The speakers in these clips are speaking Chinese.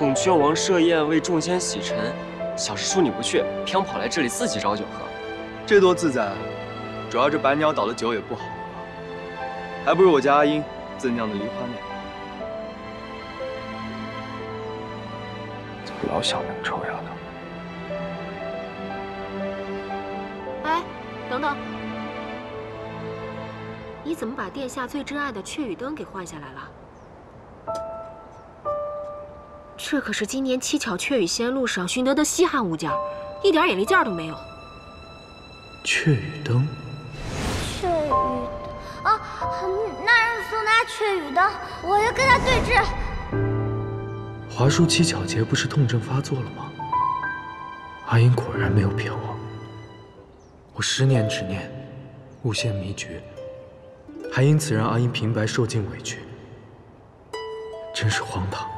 孔雀王设宴为众仙洗尘，小师叔你不去，偏跑来这里自己找酒喝，这多自在啊！主要这百鸟岛的酒也不好喝，还不如我家阿英自酿的梨花酿。怎么老想那个臭丫头？哎，等等，你怎么把殿下最珍爱的雀羽灯给换下来了？这可是今年七巧雀羽仙路上寻得的稀罕物件，一点眼力劲儿都没有。雀羽灯，雀羽灯啊！那人送他雀羽灯，我要跟他对峙。华叔七巧节不是痛症发作了吗？阿英果然没有骗我。我十年执念，诬陷迷局，还因此让阿英平白受尽委屈，真是荒唐。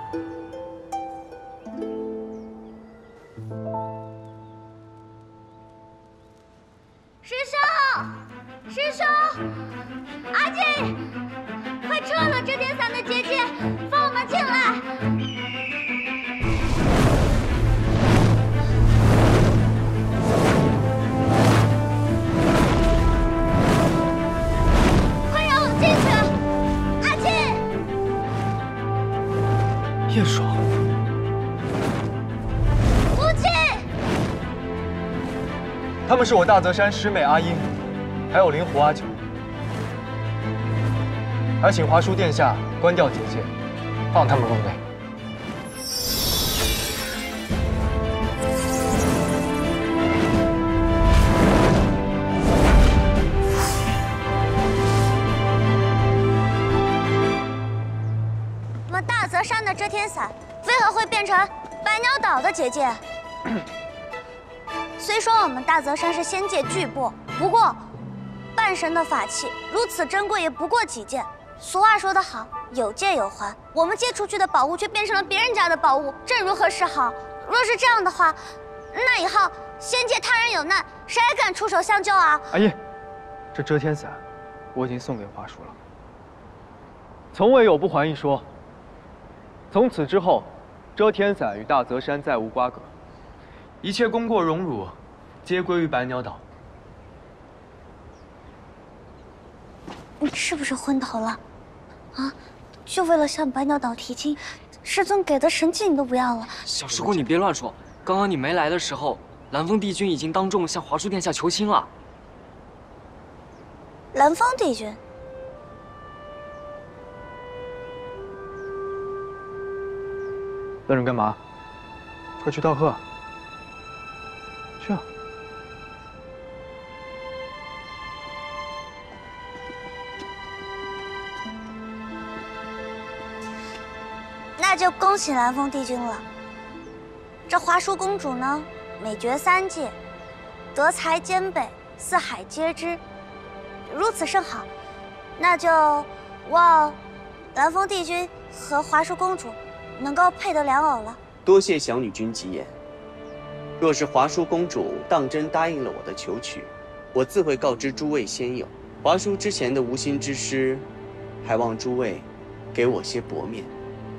们是我大泽山师妹阿英，还有灵狐阿九，还请华叔殿下关掉结界，放他们入内。我们大泽山的遮天伞为何会变成百鸟岛的结界？虽说我们大泽山是仙界巨擘，不过半神的法器如此珍贵也不过几件。俗话说得好，有借有还。我们借出去的宝物却变成了别人家的宝物，这如何是好？若是这样的话，那以后仙界他人有难，谁还敢出手相救啊？阿英，这遮天伞我已经送给华叔了，从未有不还一说。从此之后，遮天伞与大泽山再无瓜葛，一切功过荣辱，皆归于百鸟岛。你是不是昏头了？啊，就为了向百鸟岛提亲，师尊给的神器你都不要了。小师姑你别乱说，刚刚你没来的时候，蓝风帝君已经当众向华叔殿下求亲了。蓝风帝君，愣着干嘛？快去道贺。就恭喜蓝风帝君了。这华淑公主呢，美绝三界，德才兼备，四海皆知，如此甚好。那就望蓝风帝君和华淑公主能够配得良偶了。多谢小女君吉言。若是华叔公主当真答应了我的求娶，我自会告知诸位仙友。华叔之前的无心之失，还望诸位给我些薄面，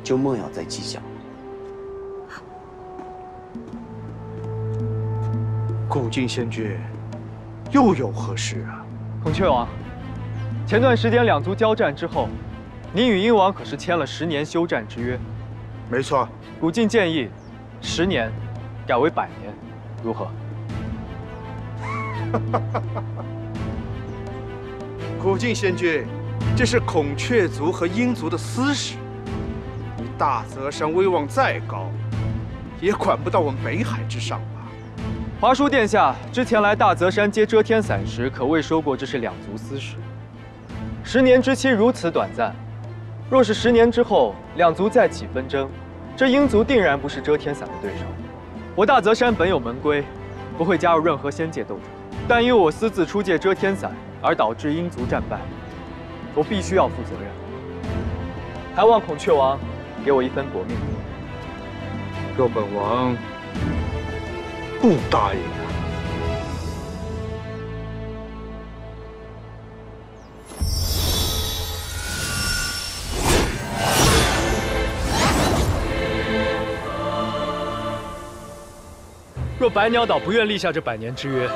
就莫要再计较。古晋仙君，又有何事啊？孔雀王，前段时间两族交战之后，您与鹰王可是签了十年休战之约。没错，古晋建议，十年改为百年，如何？古晋仙君，这是孔雀族和鹰族的私事。大泽山威望再高，也管不到我们北海之上吧？华叔殿下之前来大泽山接遮天伞时，可未说过这是两族私事。十年之期如此短暂，若是十年之后两族再起纷争，这鹰族定然不是遮天伞的对手。我大泽山本有门规，不会加入任何仙界斗争，但因我私自出借遮天伞而导致鹰族战败，我必须要负责任。还望孔雀王给我一分薄面。若本王不答应啊！若百鸟岛不愿立下这百年之约，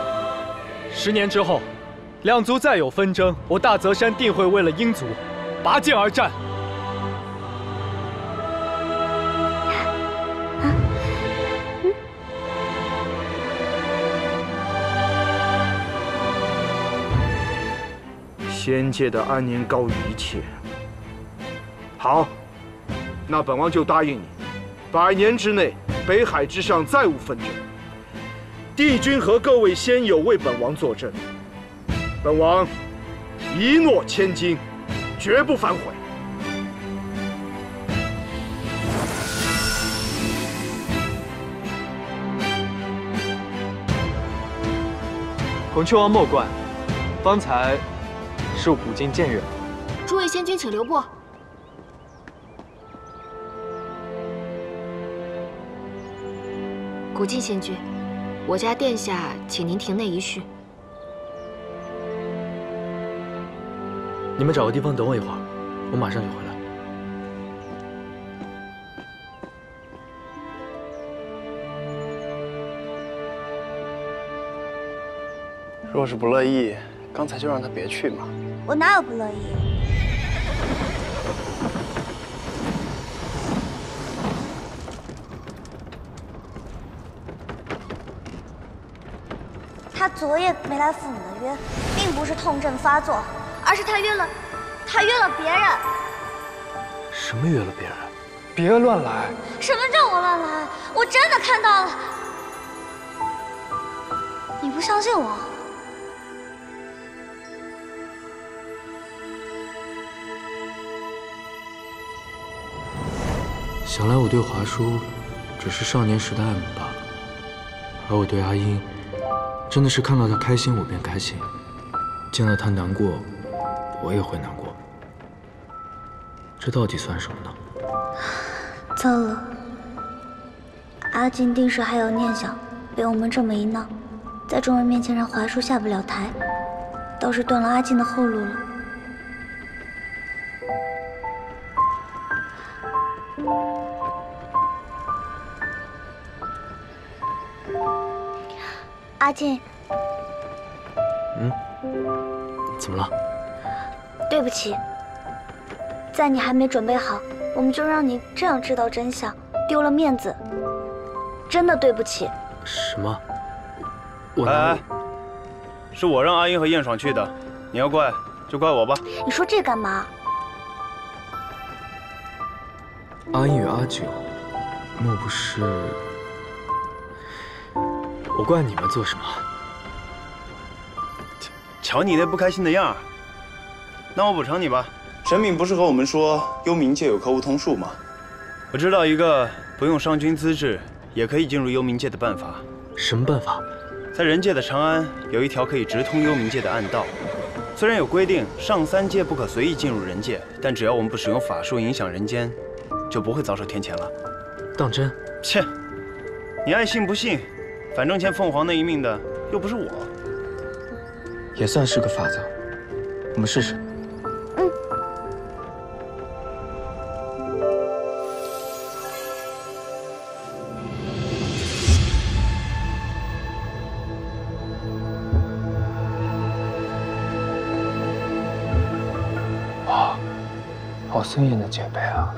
十年之后，两族再有纷争，我大泽山定会为了鹰族拔剑而战。仙界的安宁高于一切。好，那本王就答应你，百年之内北海之上再无纷争。帝君和各位仙友为本王作证，本王一诺千金，绝不反悔。孔雀王莫怪，方才是我不敬见人。诸位仙君，请留步。古晋仙君，我家殿下请您庭内一叙。你们找个地方等我一会儿，我马上就回来。若是不乐意，刚才就让他别去嘛。我哪有不乐意？他昨夜没来赴你的约，并不是痛症发作，而是他约了，他约了别人。什么约了别人？别乱来！什么叫我乱来？我真的看到了。你不相信我？想来我对华叔只是少年时的爱慕罢了，而我对阿英，真的是看到她开心我便开心，见到她难过，我也会难过。这到底算什么呢？糟了，阿金定是还有念想，被我们这么一闹，在众人面前让华叔下不了台，倒是断了阿金的后路了。阿金，怎么了？对不起，在你还没准备好，我们就让你这样知道真相，丢了面子，真的对不起。什么？我哎哪哎，是我让阿英和燕爽去的，你要怪就怪我吧。你说这干嘛？阿英与阿九，莫不是？我怪你们做什么？瞧你那不开心的样儿，那我补偿你吧。神敏不是和我们说幽冥界有棵梧桐树吗？我知道一个不用伤君资质也可以进入幽冥界的办法。什么办法？在人界的长安有一条可以直通幽冥界的暗道，虽然有规定上三界不可随意进入人界，但只要我们不使用法术影响人间，就不会遭受天谴了。当真？切，你爱信不信，反正欠凤凰那一命的又不是我。也算是个法子，我们试试。哇，好森严的戒备啊！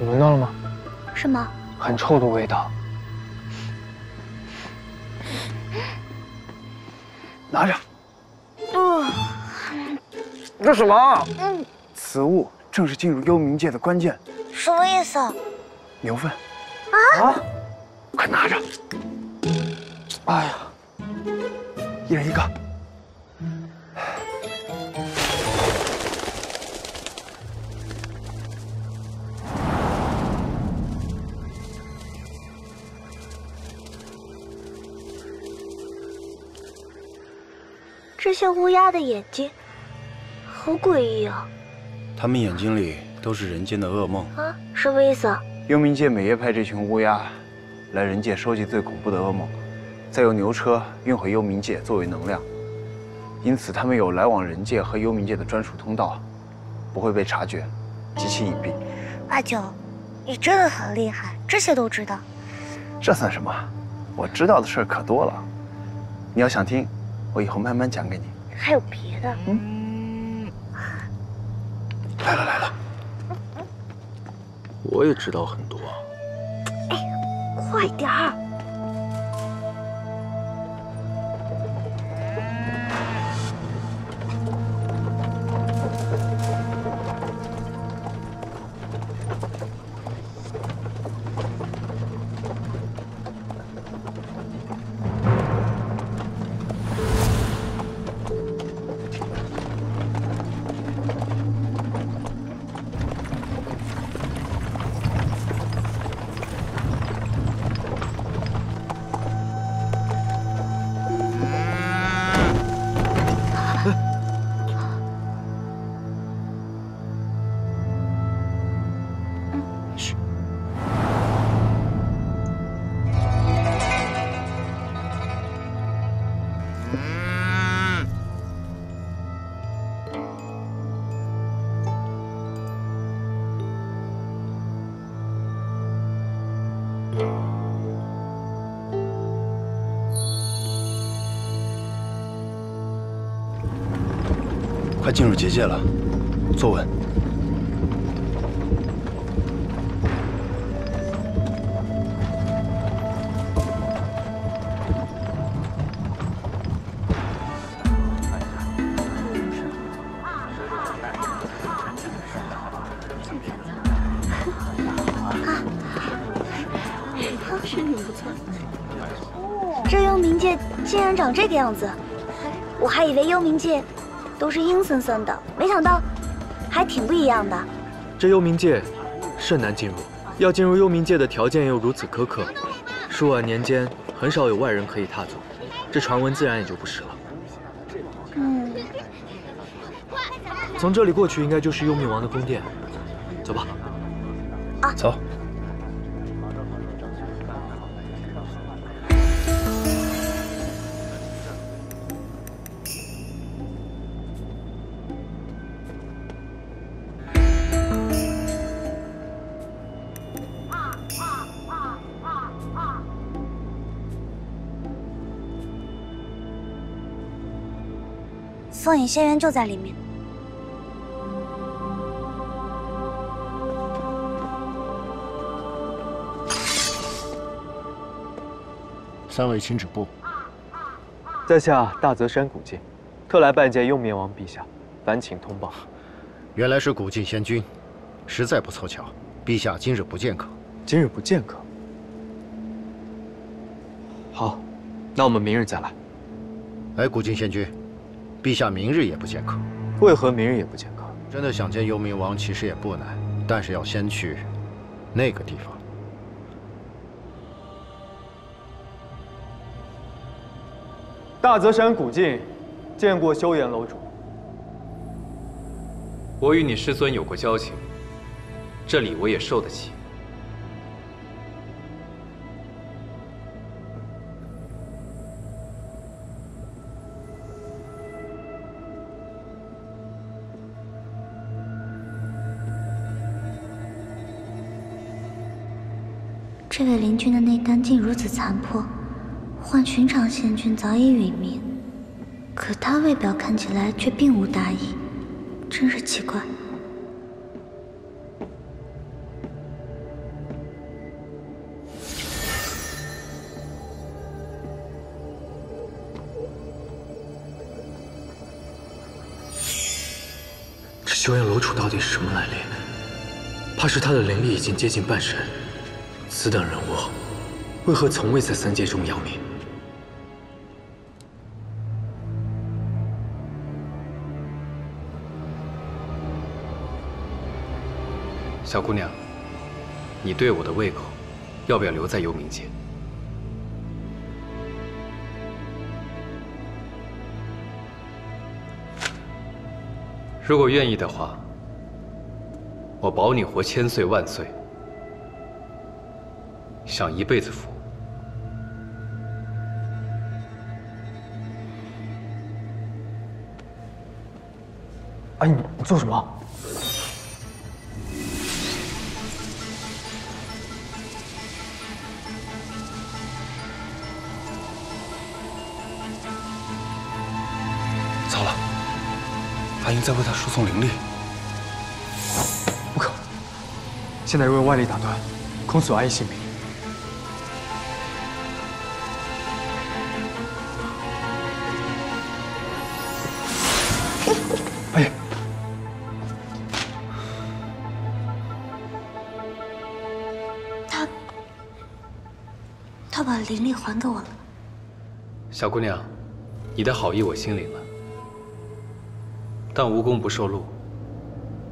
你闻到了吗？什么？很臭的味道。拿着。这什么？嗯，此物正是进入幽冥界的关键什么意思？牛粪。啊！快拿着！哎呀，一人一个。这些乌鸦的眼睛，好诡异啊！他们眼睛里都是人间的噩梦。啊，什么意思？幽冥界每夜派这群乌鸦来人界收集最恐怖的噩梦，再用牛车运回幽冥界作为能量。因此，他们有来往人界和幽冥界的专属通道，不会被察觉，极其隐蔽。阿九，你真的很厉害，这些都知道。这算什么？我知道的事儿可多了。你要想听，我以后慢慢讲给你。还有别的？嗯。来了来了。我也知道很多。哎，快点儿！结界了，坐稳。这幽冥界竟然长这个样子，我还以为幽冥界都是阴森森的，没想到还挺不一样的。这幽冥界甚难进入，要进入幽冥界的条件又如此苛刻，数万年间很少有外人可以踏足，这传闻自然也就不实了。嗯，从这里过去应该就是幽冥王的宫殿，仙园就在里面。三位请止步。在下大泽山古镜，特来拜见幽冥王陛下，烦请通报。原来是古镜仙君，实在不凑巧，陛下今日不见客。今日不见客。好，那我们明日再来。哎，古镜仙君，陛下明日也不见客。为何明日也不见客？真的想见幽冥王，其实也不难，但是要先去那个地方。大泽山古镜，见过修岩楼主。我与你师尊有过交情，这礼我也受得起。这位灵君的内丹竟如此残破，换寻常仙君早已殒命，可他外表看起来却并无大异，真是奇怪。这修岩楼主到底是什么来历？怕是他的灵力已经接近半神。此等人物，为何从未在三界中扬名？小姑娘，你对我的胃口，要不要留在幽冥界？如果愿意的话，我保你活千岁万岁。享一辈子福。阿姨，你做什么？糟了，阿英在为他输送灵力。不可，现在若用外力打断，恐损阿英性命。灵力还给我了。小姑娘，你的好意我心领了，但无功不受禄。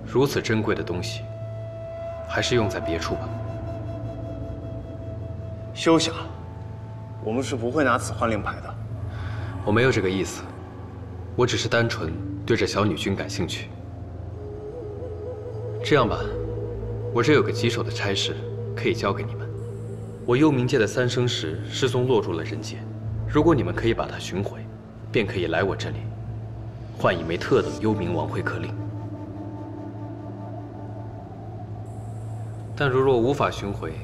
如此珍贵的东西，还是用在别处吧。休想！我们是不会拿此换令牌的。我没有这个意思，我只是单纯对这小女君感兴趣。这样吧，我这有个棘手的差事可以交给你们。我幽冥界的三生石失踪落入了人间，如果你们可以把它寻回，便可以来我这里，换一枚特等幽冥王会客令。但如若无法寻回，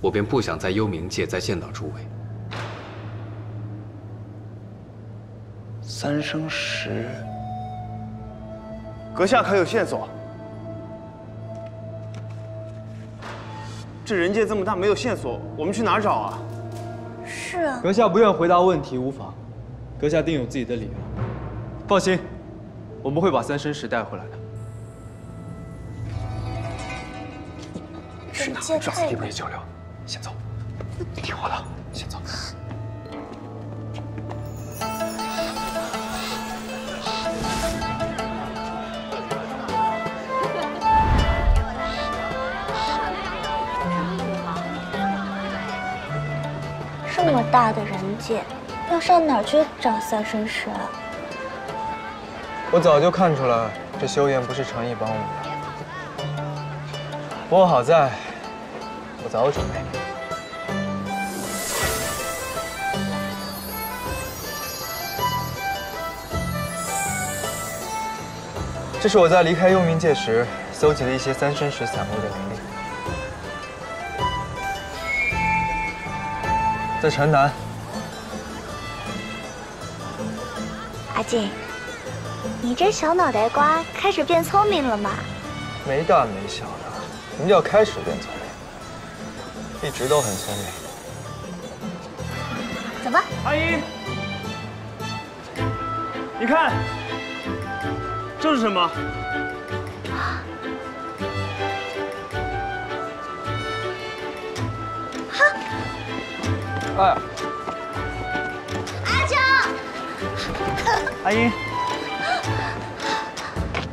我便不想在幽冥界再见到诸位。三生石，阁下可有线索？这人界这么大，没有线索，我们去哪儿找啊？是啊。阁下不愿回答问题无妨，阁下定有自己的理由。放心，我们会把三生石带回来的。是哪个找地方交流？先走，听我的，先走。大的人界，要上哪儿去找三生石啊？我早就看出来，这修言不是诚意帮我的。不过好在，我早有准备。这是我在离开幽冥界时搜集的一些三生石散落的灵力，在城南。阿静，你这小脑袋瓜开始变聪明了吗？没大没小的，什么叫开始变聪明？一直都很聪明。走吧，阿姨，你看，这是什么？哎，阿秋，阿英，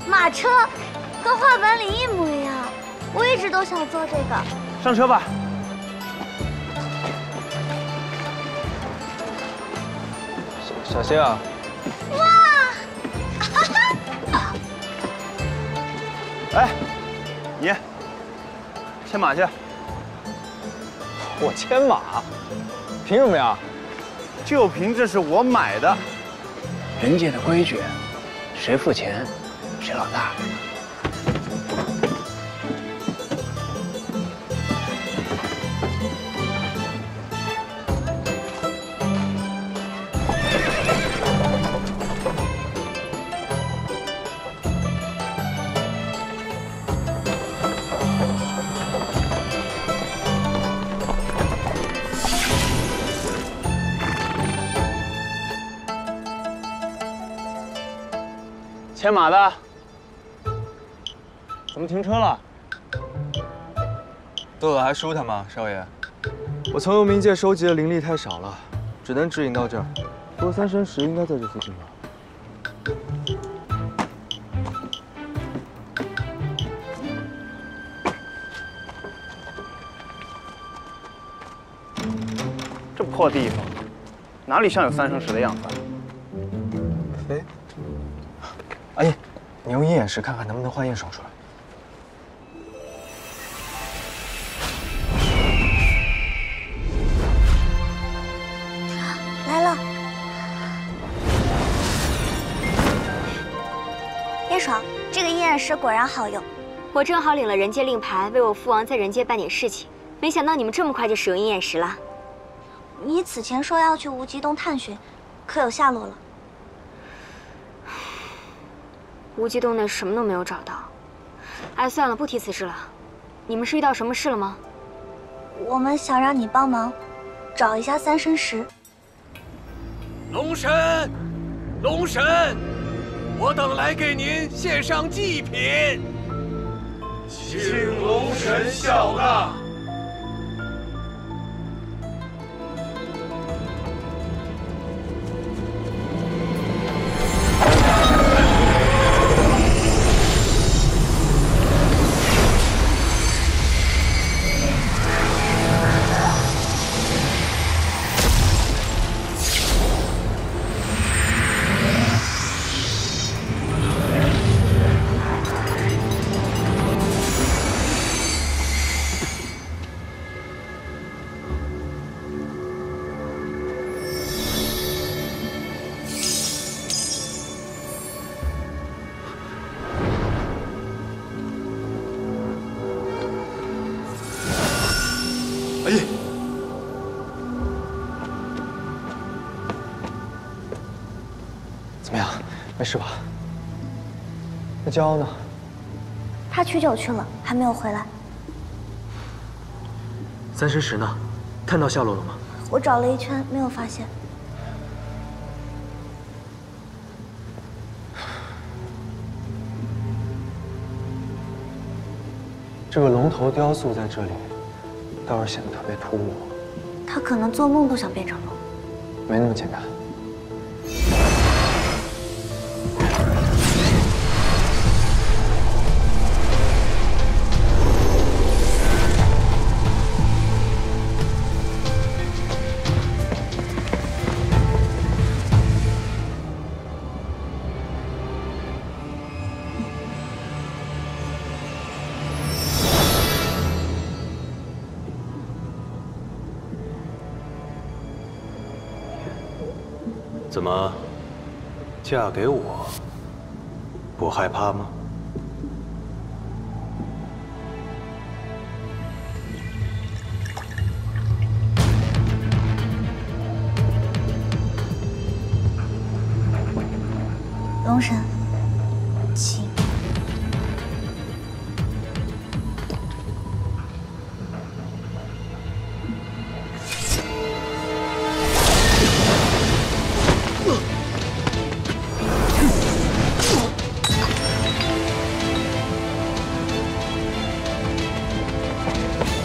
马车跟画本里一模一样，我一直都想坐这个。上车吧。小心啊！哇！哎，你牵马去。我牵马，凭什么呀？就凭这是我买的。人家的规矩，谁付钱，谁老大。牵马的，怎么停车了？斗斗还舒坦吗，少爷？我从幽冥界收集的灵力太少了，只能指引到这儿。不过三生石应该在这附近吧？这破地方，哪里像有三生石的样子？哎，你用鹰眼石看看能不能换印手出来。来了，叶爽，这个鹰眼石果然好用。我正好领了人界令牌，为我父王在人界办点事情，没想到你们这么快就使用鹰眼石了。你此前说要去无极洞探寻，可有下落了？无极洞内什么都没有找到。哎，算了，不提此事了。你们是遇到什么事了吗？我们想让你帮忙，找一下三生石。龙神，龙神，我等来给您献上祭品，请龙神笑纳。没事吧？那骄傲呢？他取酒去了，还没有回来。三生石呢？看到下落了吗？我找了一圈，没有发现。这个龙头雕塑在这里，倒是显得特别突兀。他可能做梦都想变成龙。没那么简单。怎么，嫁给我不害怕吗？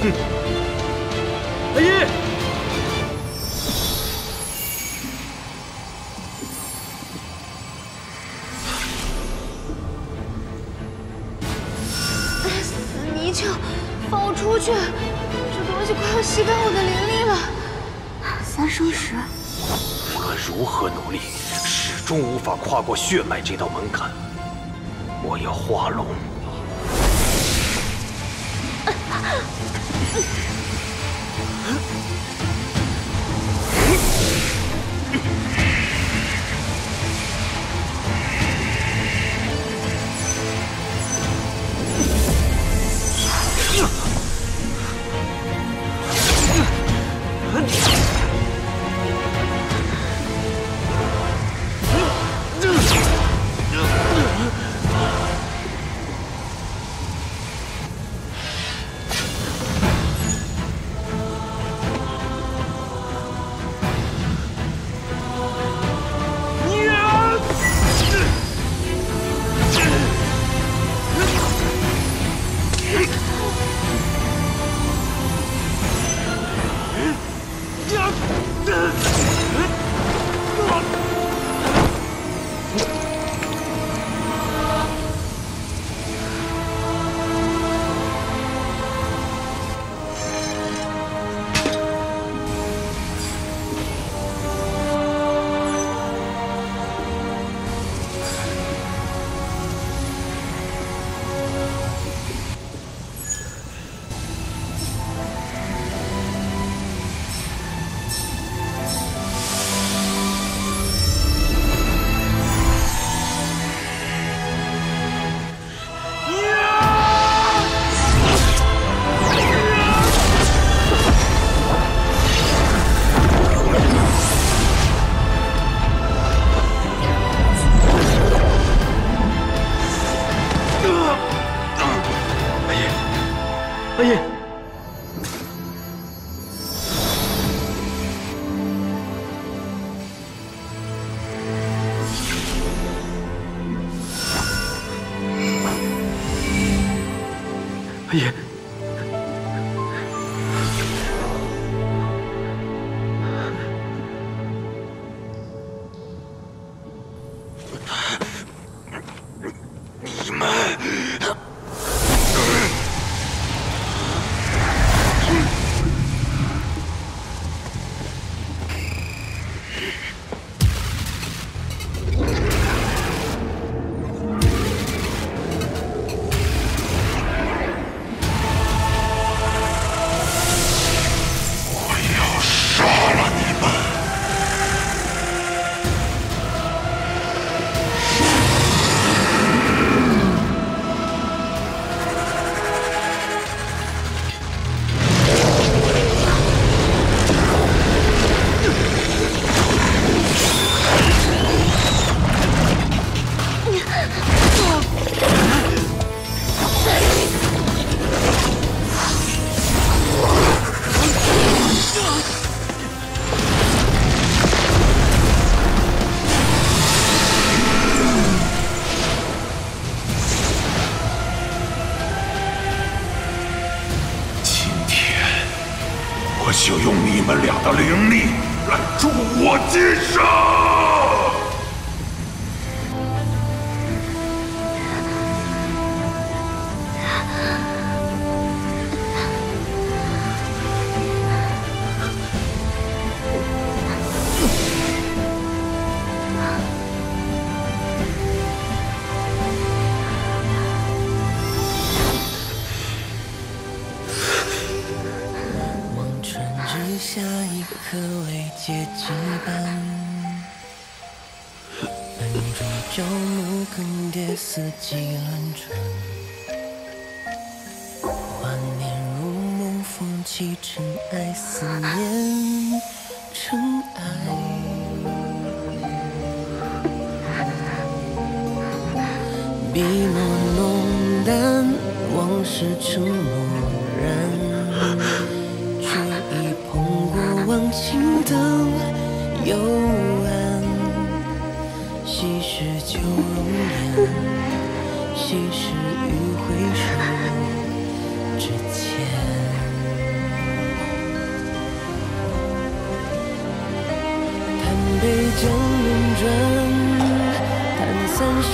阿义，死泥鳅，放我出去！这东西快要吸干我的灵力了。三生石，无论如何努力，始终无法跨过血脉这道门槛。我要化龙。Ugh.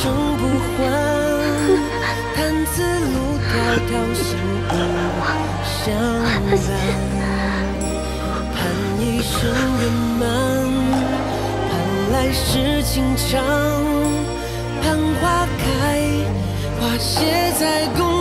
终不还。叹此路迢迢，心无相伴。盼一生圆满，盼来世情长，盼花开，花谢在共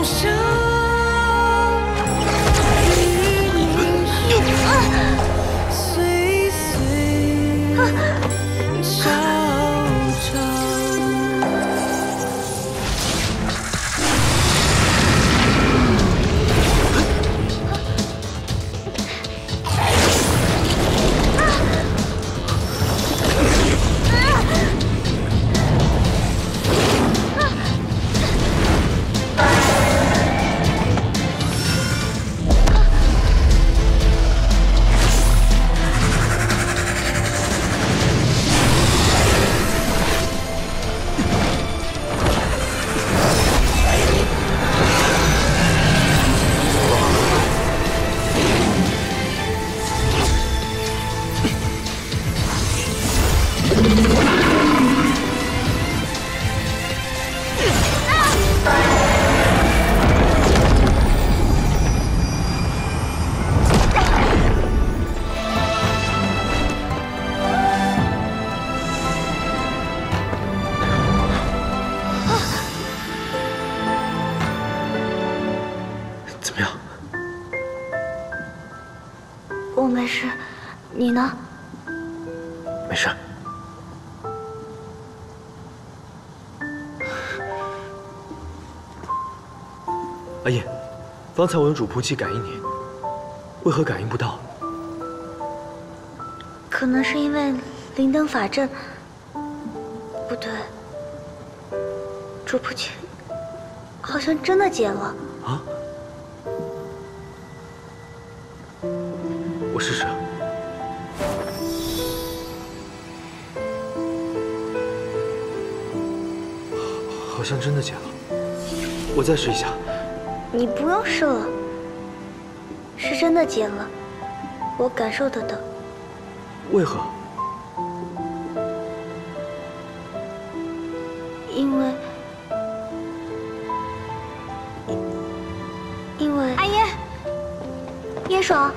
方才我用主仆器感应你，为何感应不到？可能是因为灵灯法阵，不对，主仆器好像真的解了。啊？我试试。好像真的解了，我再试一下。你不用试了，是真的结了，我感受得到。为何？因为，因为阿烟，燕爽，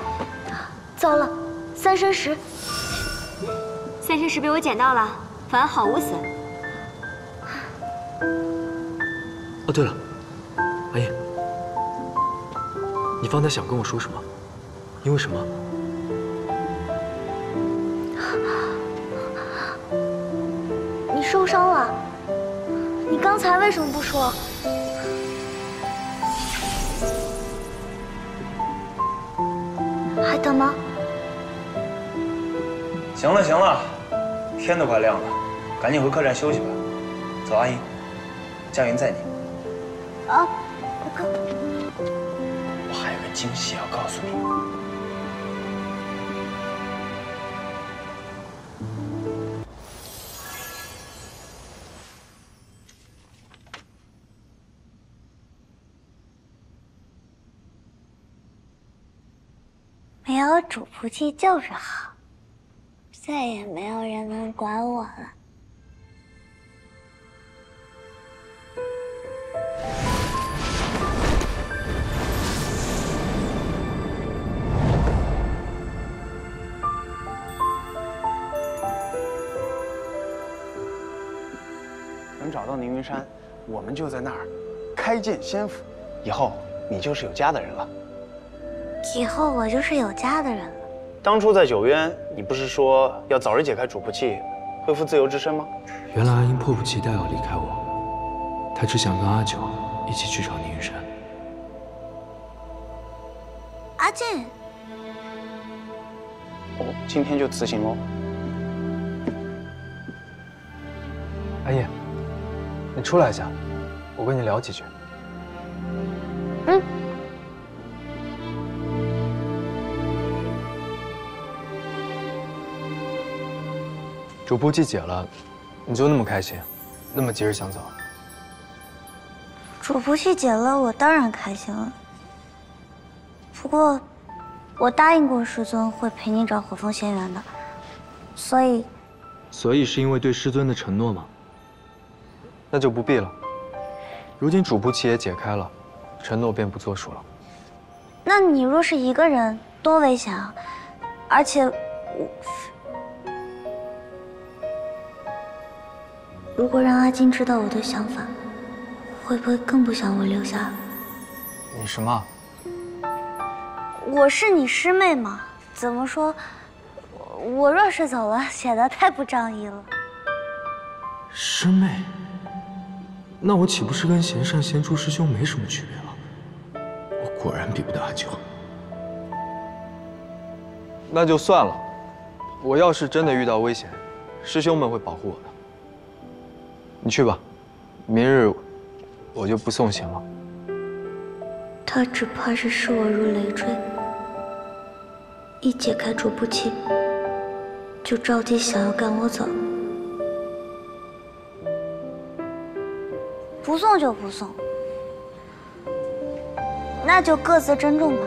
糟了，三生石，三生石被我捡到了，完好无损。哦，对了，阿燕，你方才想跟我说什么？因为什么？你受伤了，你刚才为什么不说？还疼吗？行了行了，天都快亮了，赶紧回客栈休息吧。走，阿英，佳云载你。惊喜要告诉你。没有主仆气就是好，再也没有人能管我了。云山，我们就在那儿开建仙府，以后你就是有家的人了。以后我就是有家的人了。当初在九渊，你不是说要早日解开主仆器，恢复自由之身吗？原来阿英迫不及待要离开我，她只想跟阿九一起去找宁云山。阿静，哦，今天就辞行喽。阿燕，你出来一下，我跟你聊几句。嗯。主仆器解了，你就那么开心，那么急着想走？主仆器解了，我当然开心了。不过，我答应过师尊会陪你找火凤仙缘的，所以，所以是因为对师尊的承诺吗？那就不必了。如今主仆契也解开了，承诺便不作数了。那你若是一个人，多危险啊！而且，我如果让阿金知道我的想法，会不会更不想我留下？你什么？我是你师妹嘛，怎么说？我若是走了，显得太不仗义了。师妹，那我岂不是跟贤善贤珠师兄没什么区别了？我果然比不得阿九。那就算了。我要是真的遇到危险，师兄们会保护我的。你去吧，明日我就不送行了。他只怕是视我如累赘，一解开主仆器，就着急想要赶我走。不送就不送，那就各自珍重吧。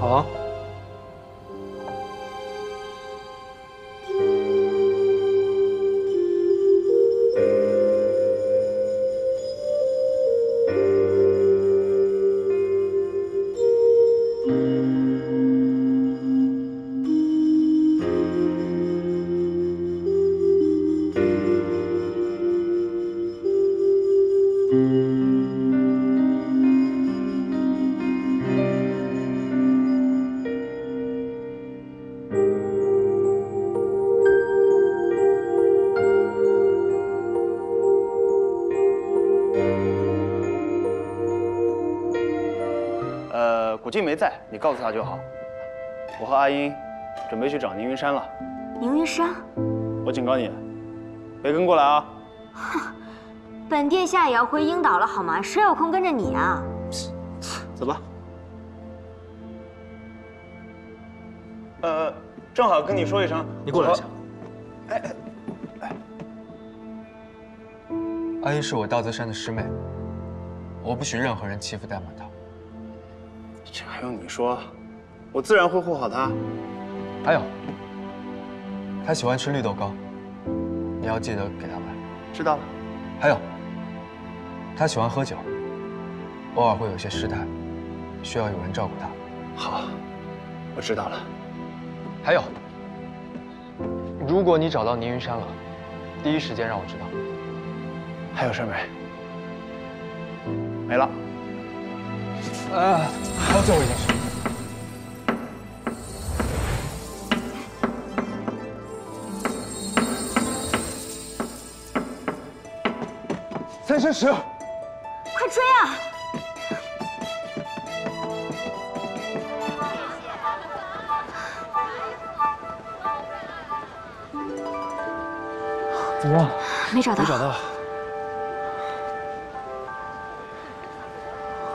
好。告诉他就好。我和阿英准备去找宁云山了。宁云山，我警告你，别跟过来啊！哼本殿下也要回鹰岛了，好吗？谁有空跟着你啊？走吧。呃，正好跟你说一声，你过来一下。哎哎，阿英是我大泽山的师妹，我不许任何人欺负戴满堂。这还用你说？我自然会护好他。还有，他喜欢吃绿豆糕，你要记得给他买。知道了。还有，他喜欢喝酒，偶尔会有些失态，需要有人照顾他。好，我知道了。还有，如果你找到倪云山了，第一时间让我知道。还有事没？没了。呃，还有最后一件事。三生石，快追啊！怎么样？没找到。没找到。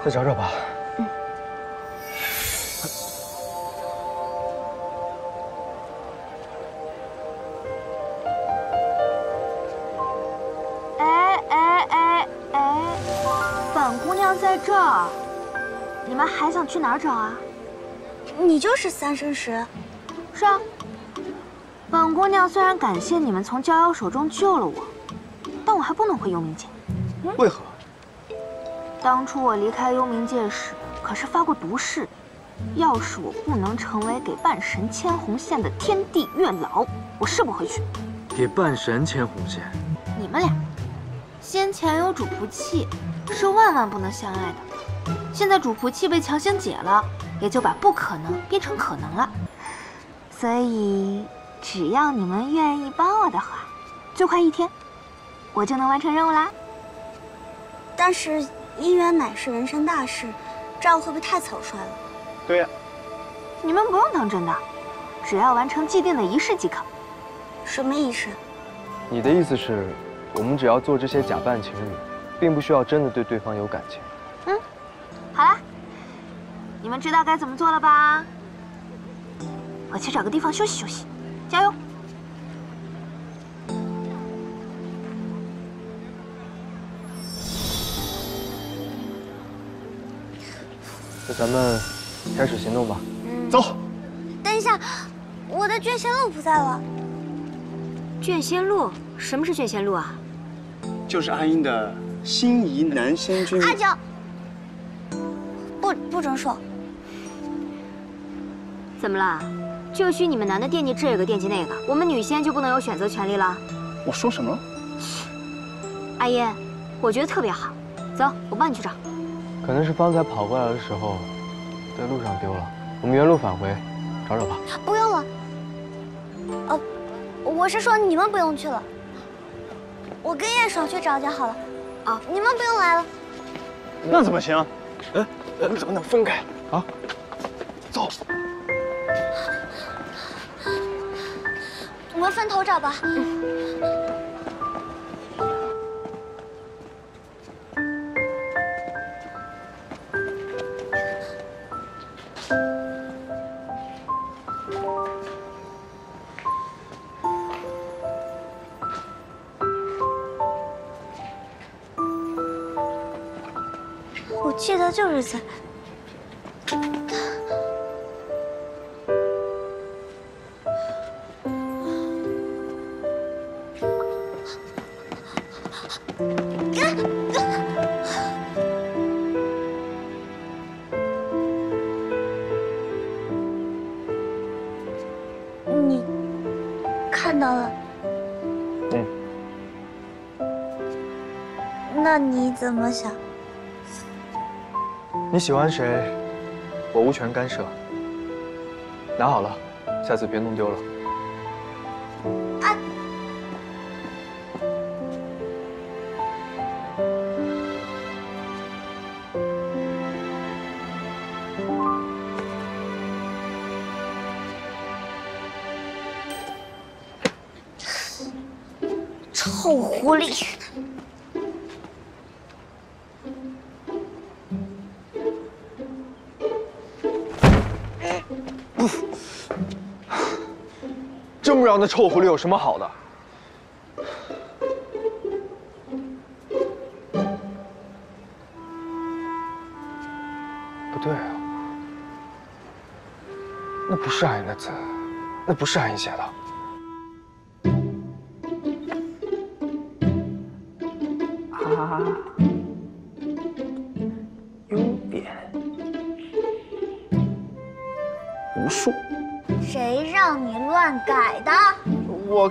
再找找吧。哎哎哎哎，本姑娘在这儿，你们还想去哪儿找啊？你就是三生石。是啊。本姑娘虽然感谢你们从逍遥手中救了我，但我还不能回幽冥界。为何？当初我离开幽冥界时，可是发过毒誓，要是我不能成为给半神牵红线的天地月老，我是不回去。给半神牵红线，你们俩先前有主仆契，是万万不能相爱的。现在主仆契被强行解了，也就把不可能变成可能了。所以，只要你们愿意帮我的话，最快一天，我就能完成任务啦。但是姻缘乃是人生大事，这样会不会太草率了？对呀、你们不用当真的，只要完成既定的仪式即可。什么仪式？你的意思是，我们只要做这些假扮情侣，并不需要真的对对方有感情。嗯，好啦，你们知道该怎么做了吧？我去找个地方休息休息，加油！咱们开始行动吧。走。等一下，我的卷仙录不在了。卷仙录？什么是卷仙录啊？就是阿英的心仪男仙君。阿九，不不准说。怎么了？就许你们男的惦记这个惦记那个，我们女仙就不能有选择权利了？我说什么了？阿英，我觉得特别好。走，我帮你去找。可能是方才跑过来的时候，在路上丢了。我们原路返回，找找吧。不用了。呃，我是说你们不用去了，我跟叶爽去找就好了。啊，你们不用来了。那怎么行？哎，我们怎么能分开啊？走。我们分头找吧。我就是在。你看到了？嗯。那你怎么想？你喜欢谁，我无权干涉。拿好了，下次别弄丢了。臭狐狸！那臭狐狸有什么好的？不对啊，那不是安逸的字，那不是安逸写的。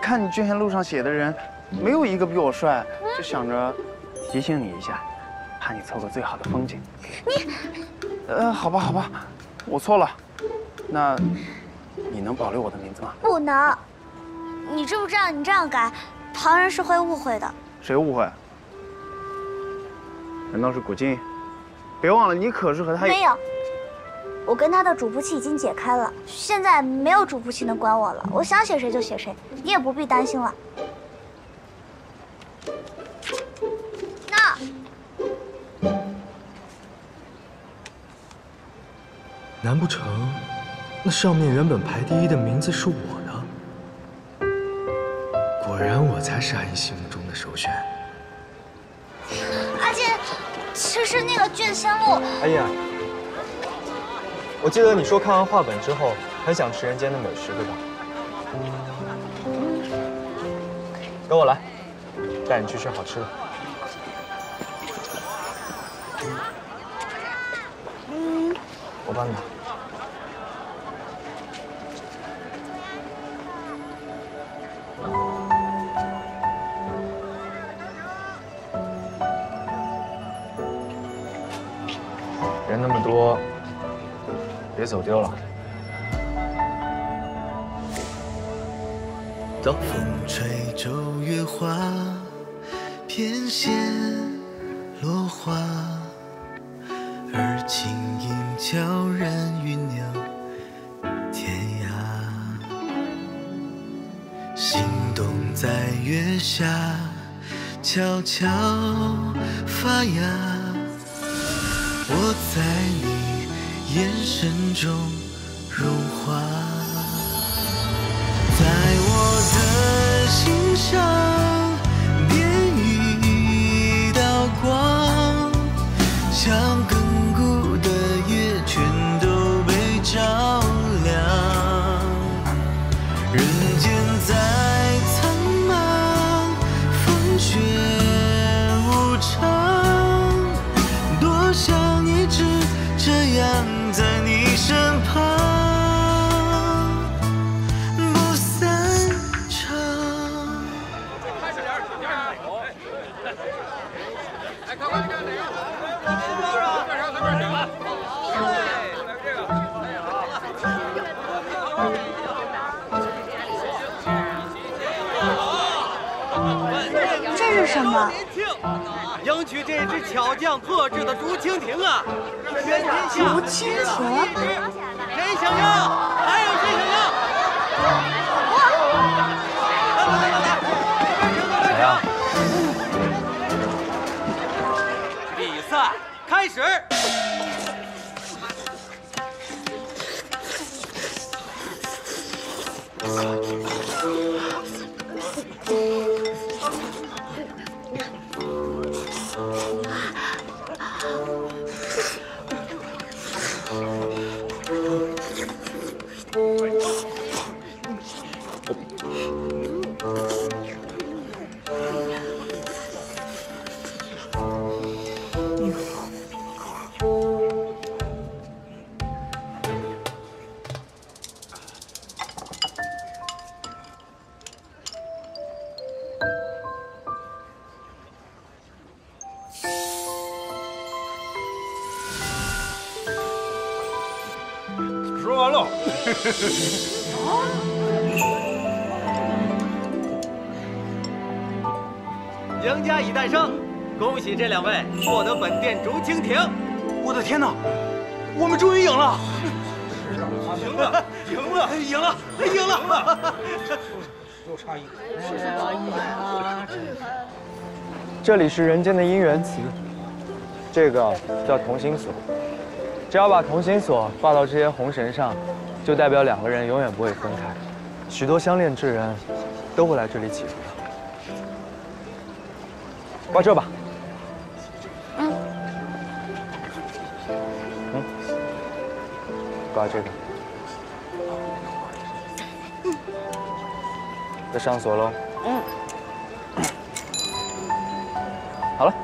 看你捐献录上写的人，没有一个比我帅，就想着提醒你一下，怕你错过最好的风景。你，呃，好吧，好吧，我错了。那你能保留我的名字吗？不能。你知不知道你这样改，旁人是会误会的。谁误会？难道是古静？别忘了，你可是和他没有。我跟他的主仆契已经解开了，现在没有主仆契能管我了。我想写谁就写谁，你也不必担心了。那，难不成那上面原本排第一的名字是我的？果然我才是阿姨心目中的首选。阿金，其实那个卷仙录，阿姨啊。我记得你说看完画本之后很想吃人间的美食，对吧？跟我来，带你去吃好吃的。嗯，我帮你拿。走丢了。这是什么？迎娶这只巧匠特制的竹蜻蜓啊！全天下竹蜻蜓，谁想要？还有谁想要？来来来来，谁呀？比赛开始。这里是人间的姻缘词，这个叫同心锁。只要把同心锁挂到这些红绳上。就代表两个人永远不会分开，许多相恋之人都会来这里祈福的。挂这吧。嗯。嗯。挂这个。再上锁喽。嗯。好了。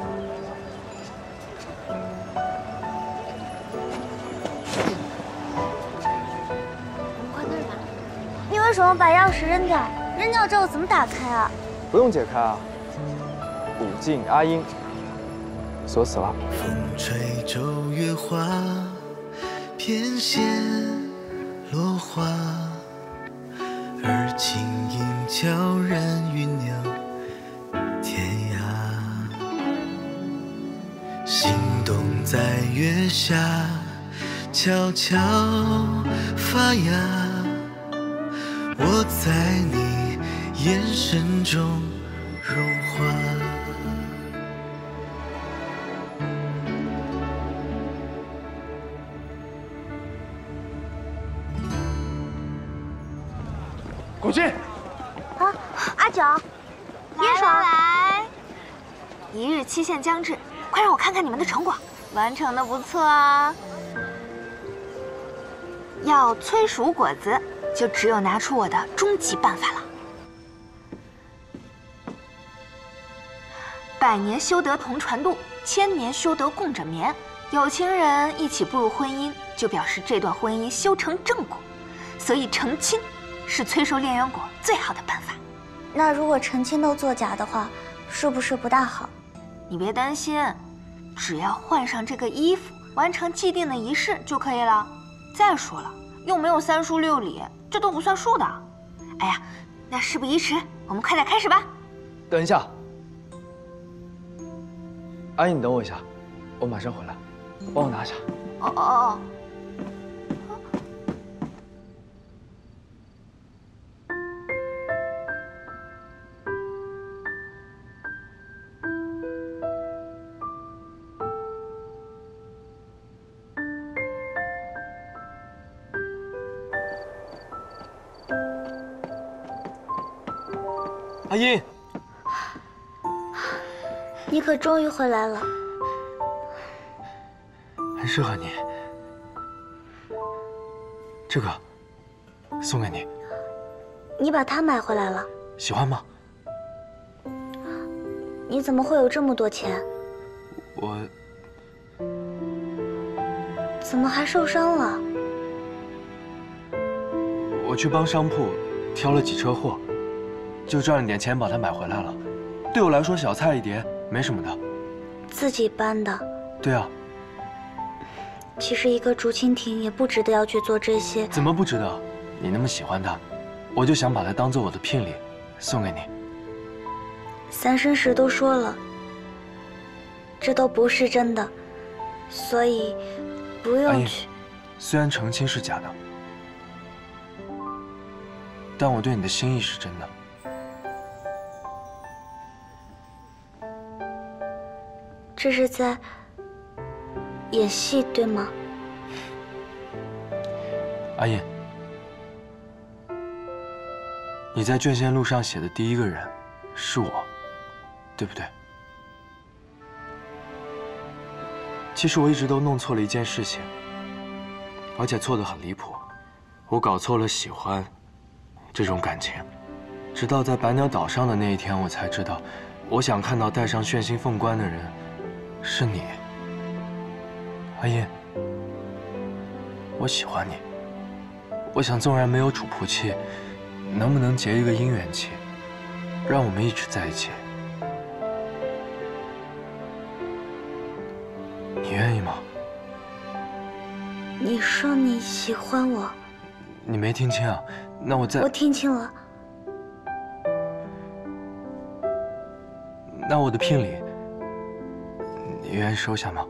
你为什么把钥匙扔掉？扔掉之后怎么打开啊？不用解开啊。古镜阿英锁死了。风吹皱月华，翩跹落花，而琴音悄然酝酿心动在月下，悄悄发芽。我在你眼神中融化。古镜，啊，阿九，叶爽来。一日期限将至，看看你们的成果，完成的不错啊。要催熟果子，就只有拿出我的终极办法了。百年修得同船渡，千年修得共枕眠。有情人一起步入婚姻，就表示这段婚姻修成正果。所以成亲是催熟恋缘果最好的办法。那如果成亲都作假的话，是不是不大好？你别担心，只要换上这个衣服，完成既定的仪式就可以了。再说了，又没有三书六礼，这都不算数的。哎呀，那事不宜迟，我们快点开始吧。等一下，阿姨，你等我一下，我马上回来，帮我拿下。哦哦哦。阿英，你可终于回来了，很适合你。这个送给你，你把它买回来了，喜欢吗？你怎么会有这么多钱？我怎么还受伤了？我去帮商铺挑了几车货。就赚了点钱，把它买回来了。对我来说，小菜一碟，没什么的。自己搬的。对啊。其实一个竹蜻蜓也不值得要去做这些。怎么不值得？你那么喜欢它，我就想把它当做我的聘礼，送给你。三生石都说了，这都不是真的，所以不用去。虽然成亲是假的，但我对你的心意是真的。这是在演戏，对吗？阿印，你在卷线路上写的第一个人是我，对不对？其实我一直都弄错了一件事情，而且错得很离谱。我搞错了喜欢这种感情，直到在百鸟岛上的那一天，我才知道，我想看到戴上炫星凤冠的人。是你，阿音，我喜欢你。我想，纵然没有主仆契，能不能结一个姻缘契，让我们一直在一起？你愿意吗？你说你喜欢我？你没听清啊？那我再……我听清了。那我的聘礼。你愿意收下吗？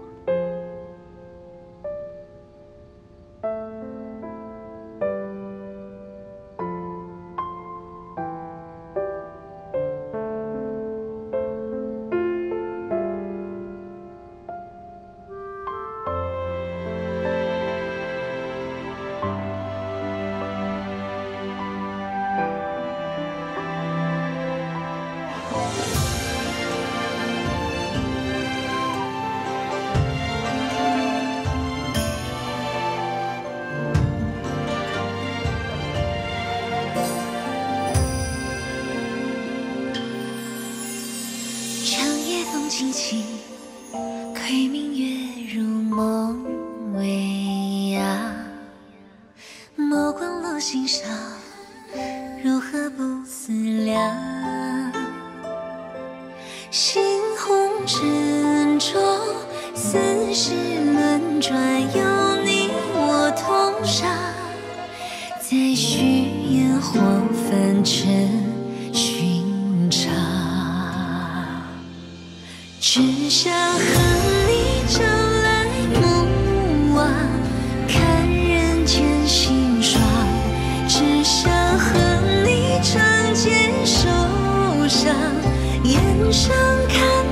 眼上看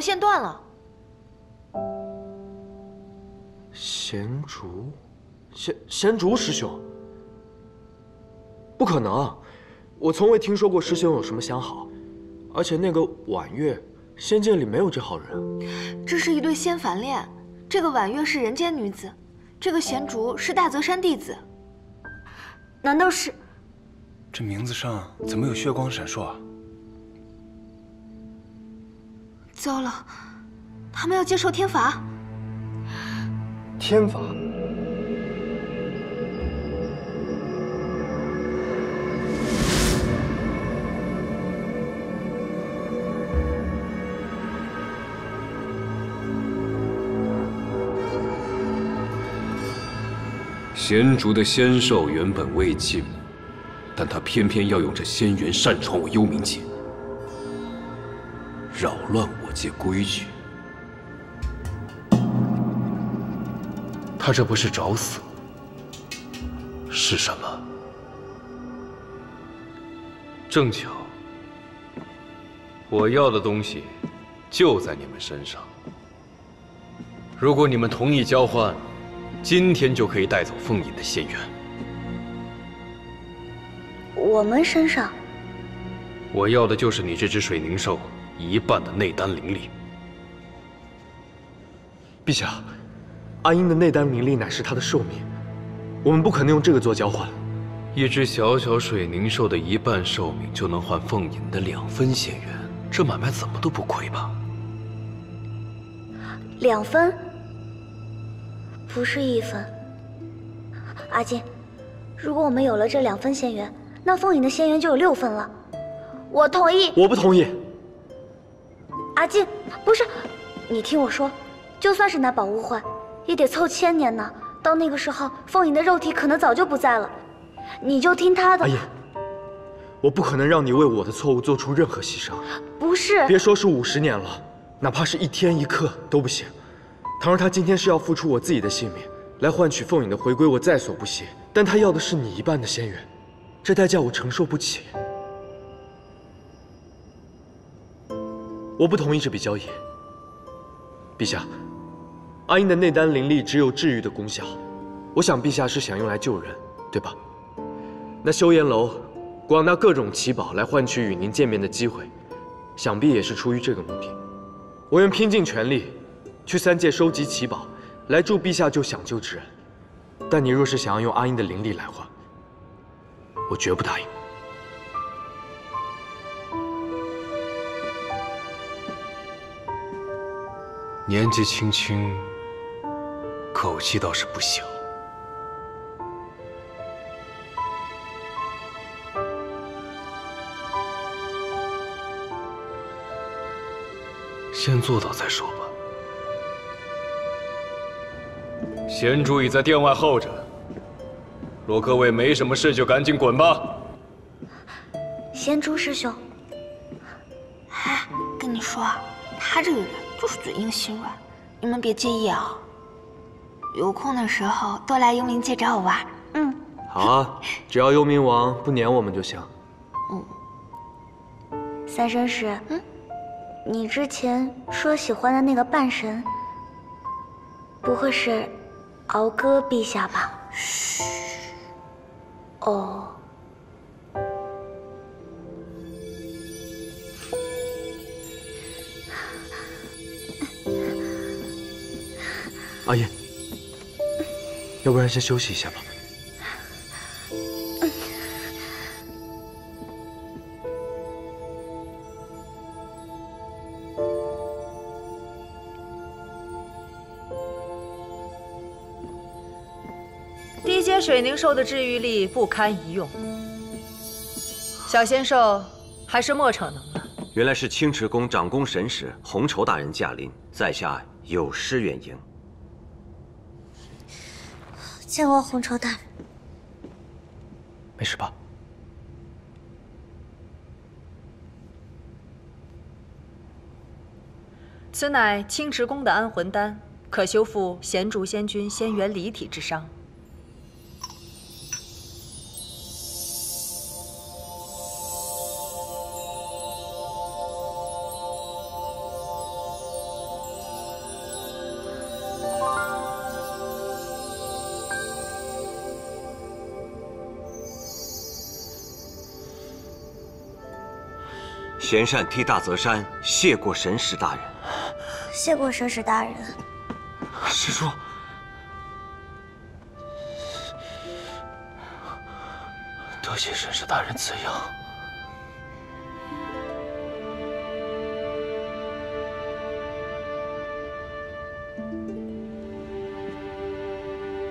线断了。贤竹，贤贤竹师兄，不可能，我从未听说过师兄有什么相好，而且那个婉月，仙界里没有这号人。这是一对仙凡恋，这个婉月是人间女子，这个贤竹是大泽山弟子。难道是？这名字上怎么有血光闪烁啊？糟了，他们要接受天罚。天罚？贤竹的仙寿原本未尽，但他偏偏要用这仙元擅闯我幽冥界，扰乱我界规矩。他这不是找死，是什么？正巧，我要的东西就在你们身上。如果你们同意交换，今天就可以带走凤隐的仙缘。我们身上我要的就是你这只水凝兽一半的内丹灵力。陛下，阿英的内丹灵力乃是她的寿命，我们不可能用这个做交换。一只小小水凝兽的一半寿命就能换凤隐的两分仙缘，这买卖怎么都不亏吧？两分，不是一分。阿金，如果我们有了这两分仙缘，那凤隐的仙缘就有六分了。我同意。我不同意。阿静，不是，你听我说，就算是拿宝物换，也得凑千年呢。到那个时候，凤影的肉体可能早就不在了。你就听他的。阿言，我不可能让你为我的错误做出任何牺牲。不是。别说是五十年了，哪怕是一天一刻都不行。倘若他今天是要付出我自己的性命，来换取凤影的回归，我在所不惜。但他要的是你一半的仙缘，这代价我承受不起。我不同意这笔交易。陛下，阿英的内丹灵力只有治愈的功效，我想陛下是想用来救人，对吧？那修岩楼广纳各种奇宝来换取与您见面的机会，想必也是出于这个目的。我愿拼尽全力去三界收集奇宝，来助陛下救想救之人。但你若是想要用阿英的灵力来换，我绝不答应。年纪轻轻，口气倒是不小。先做到再说吧。贤主已在殿外候着，若各位没什么事，就赶紧滚吧。贤珠师兄，哎，跟你说，他这个人就是嘴硬心软，你们别介意啊。有空的时候多来幽冥界找我玩。嗯，好啊，只要幽冥王不撵我们就行。嗯三生石，嗯，你之前说喜欢的那个半神，不会是敖哥陛下吧？嘘。哦。阿燕，要不然先休息一下吧。低阶水凝兽的治愈力不堪一用，小仙兽还是莫逞能了。原来是青池宫长宫神使红绸大人驾临，在下有失远迎。见过红绸大人。没事吧？此乃青池宫的安魂丹，可修复贤竹仙君仙元离体之伤。贤善替大泽山谢过神使大人。谢过神使大人。师叔，多谢神使大人赐药。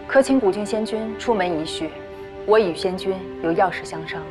可请古郡仙君出门一叙，我与仙君有要事相商。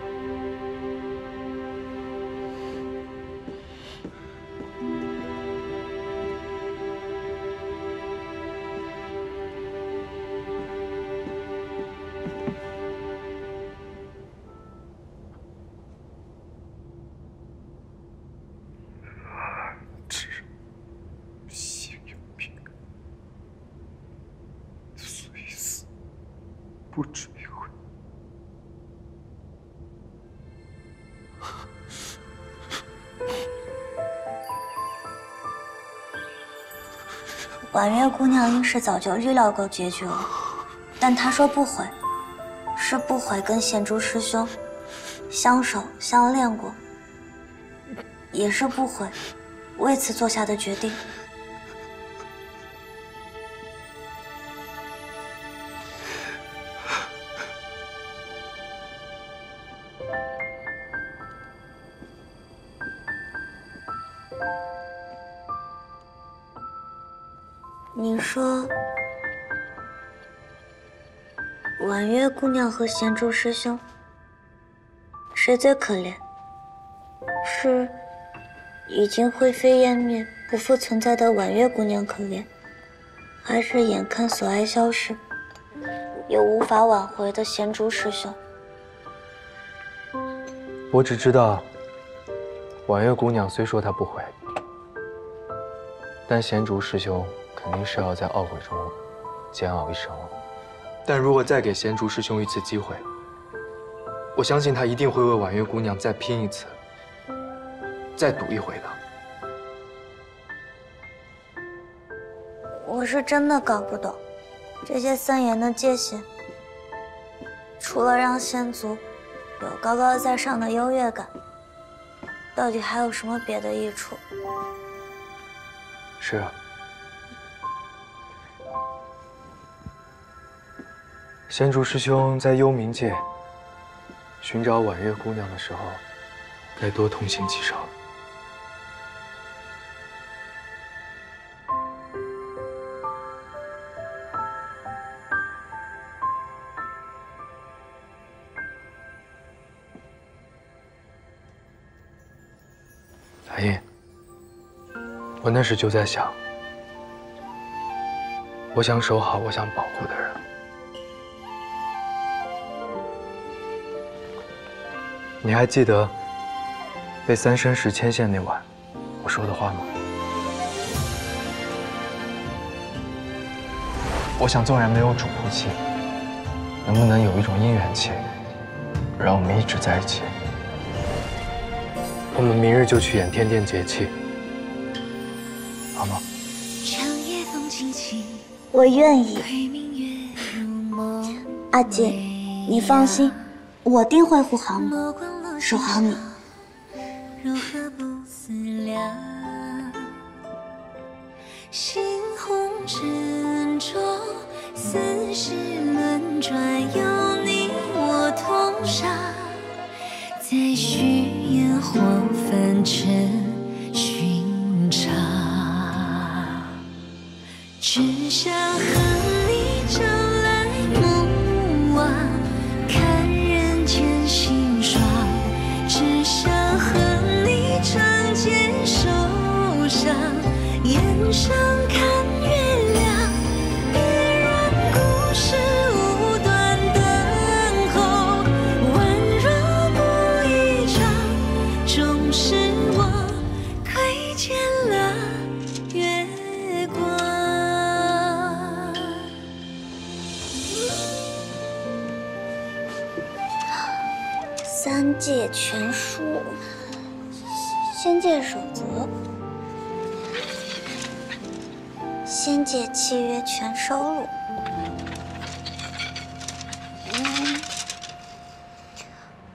早就预料过结局了，但他说不悔，是不悔跟贤珠师兄相守相恋过，也是不悔为此做下的决定。婉月姑娘和贤珠师兄谁最可怜？是已经灰飞烟灭、不复存在的婉月姑娘可怜，还是眼看所爱消失又无法挽回的贤珠师兄？我只知道，婉月姑娘虽说她不悔，但贤竹师兄肯定是要在懊悔中煎熬一生了。但如果再给贤竹师兄一次机会，我相信他一定会为婉月姑娘再拼一次，再赌一回的。我是真的搞不懂，这些森严的界限，除了让仙族有高高在上的优越感，到底还有什么别的益处？是啊，仙竹师兄在幽冥界寻找婉月姑娘的时候，该多痛心疾首。阿印，我那时就在想，我想守好我想保护你还记得被三生石牵线那晚，我说的话吗？我想，纵然没有主仆气，能不能有一种姻缘气，让我们一直在一起？我们明日就去演天殿节气，好吗？我愿意。阿锦，你放心，我定会护好你，守好你。守则，仙界契约全收录。嗯，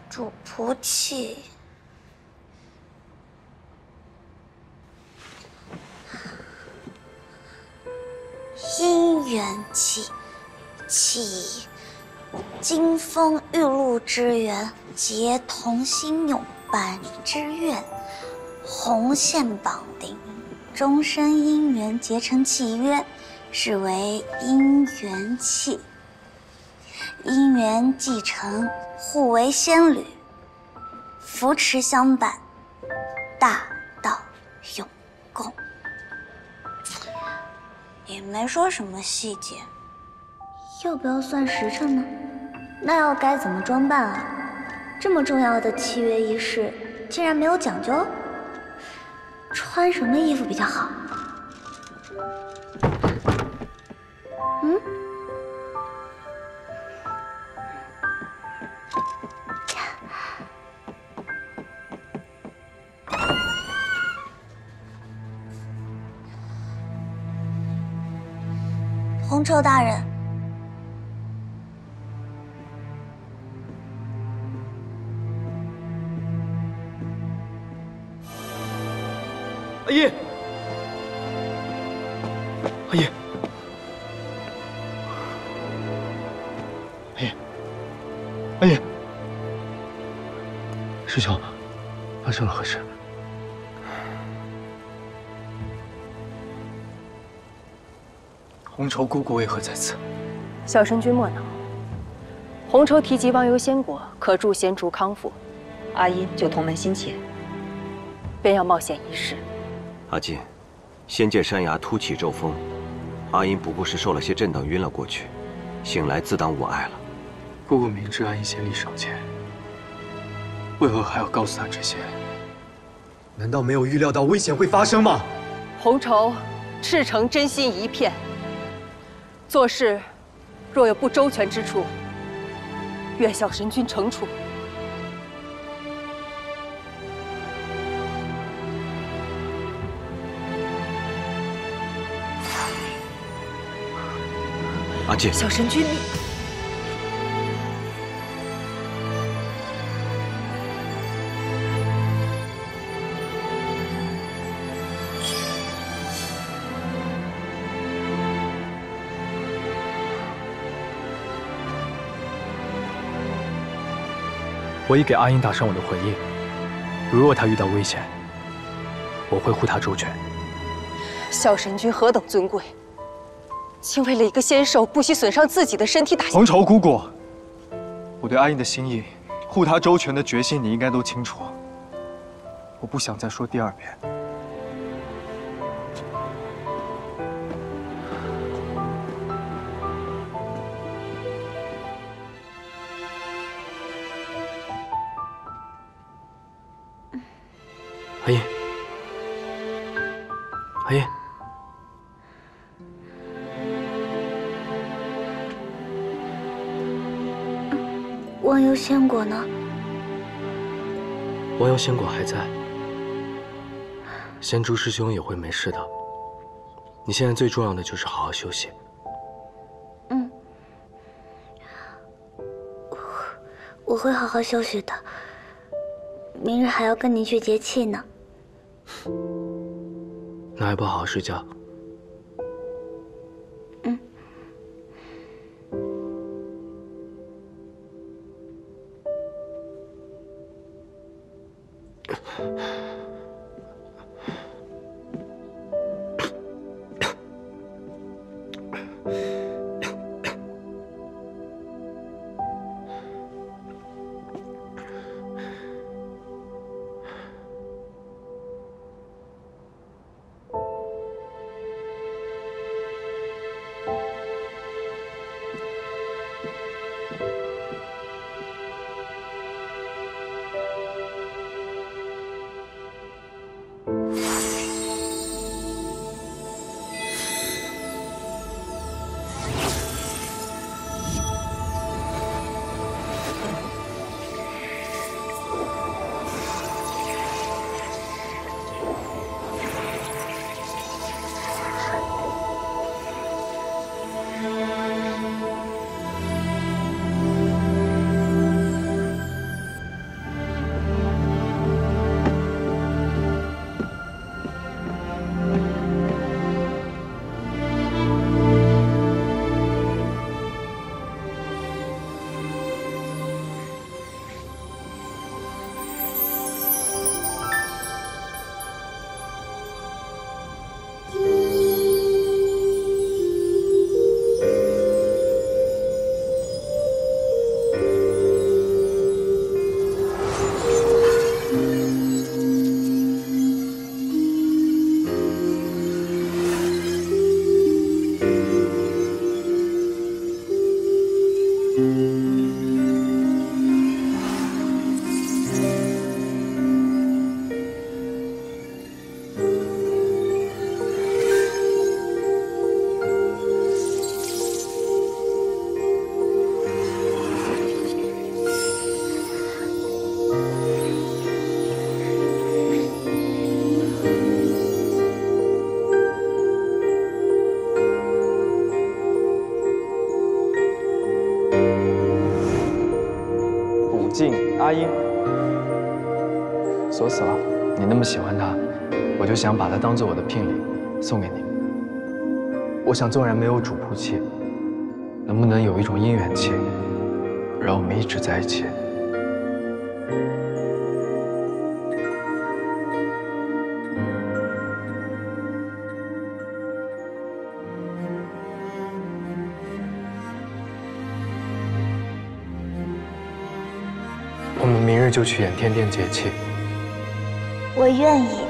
主仆契。姻缘契，契金风玉露之缘，结同心永伴之愿，红线绑定，终身姻缘结成契约，是为姻缘契。姻缘既成，互为仙侣，扶持相伴，大道永共。也没说什么细节，要不要算时辰呢？那要该怎么装扮啊？这么重要的契约仪式，竟然没有讲究？穿什么衣服比较好？嗯？红绸大人，姨，阿姨，阿姨，阿姨，师兄，发生了何事？红绸姑姑为何在此？小神君莫恼，红绸提及忘忧仙果可助仙竹康复，阿音就同门心切，便要冒险一试。阿锦，仙界山崖突起骤风，阿音不过是受了些震荡，晕了过去，醒来自当无碍了。姑姑明知阿音仙力尚浅，为何还要告诉她这些？难道没有预料到危险会发生吗？红绸赤诚真心一片，做事若有不周全之处，愿小神君惩处。小神君，你我已给阿英打上我的回应，如若她遇到危险，我会护她周全。小神君何等尊贵，竟为了一个仙兽不惜损伤自己的身体打下。红绸姑姑，我对阿英的心意，护她周全的决心，你应该都清楚。我不想再说第二遍。果呢？忘忧仙果还在，仙珠师兄也会没事的。你现在最重要的就是好好休息。嗯，我会好好休息的。明日还要跟您去节气呢。那还不好好睡觉？阿英，锁死了。你那么喜欢他，我就想把他当做我的聘礼送给你。我想，纵然没有主仆契，能不能有一种姻缘契，让我们一直在一起？就去演天殿节气。我愿意。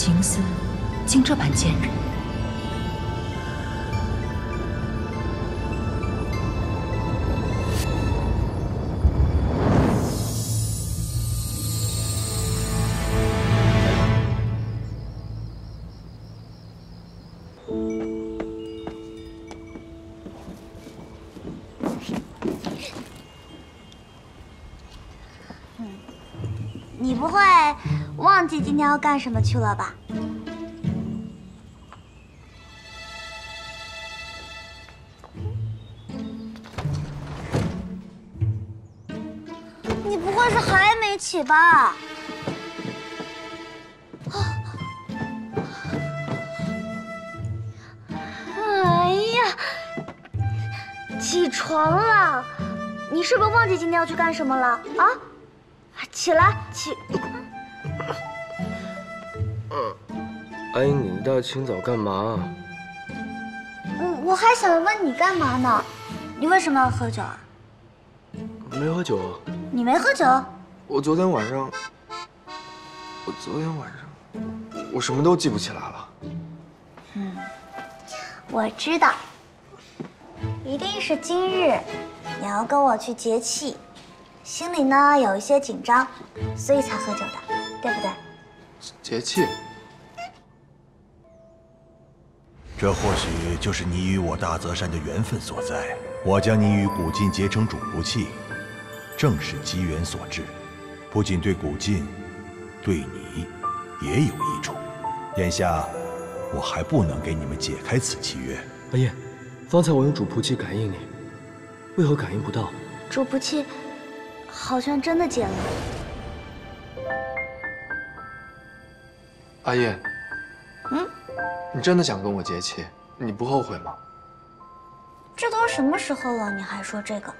情丝竟这般坚韧。姐今天要干什么去了吧？你不会是还没起吧？哎呀。起床了，你是不是忘记今天要去干什么了？啊？起来起。大清早干嘛？我我还想问你干嘛呢？你为什么要喝酒啊？没喝酒。你没喝酒？我昨天晚上，我昨天晚上，我什么都记不起来了。嗯，我知道，一定是今日你要跟我去节气，心里呢有一些紧张，所以才喝酒的，对不对？节气。这或许就是你与我大泽山的缘分所在。我将你与古晋结成主仆契，正是机缘所致。不仅对古晋，对你也有益处。眼下，我还不能给你们解开此契约。阿燕，方才我用主仆契感应你，为何感应不到？主仆契好像真的解了。阿燕，嗯。你真的想跟我结亲？你不后悔吗？这都什么时候了，你还说这个？